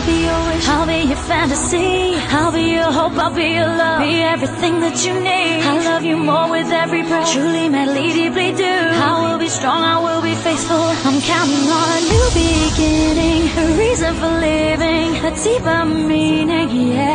I'll be your wish. I'll be your fantasy. I'll be your hope, I'll be your love. Be everything that you need. I love you more with every breath. Truly, madly, deeply do. I will be strong, I will be faithful. I'm counting on a new beginning, a reason for living, a deeper meaning. Yeah,